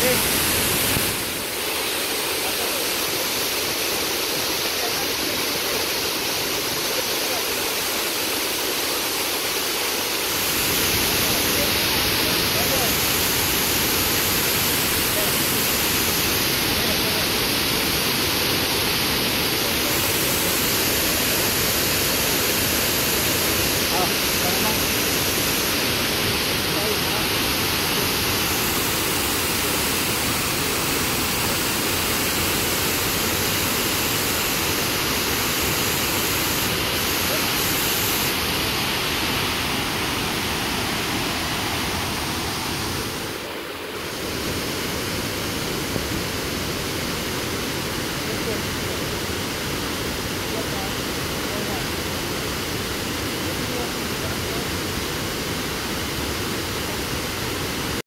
Allez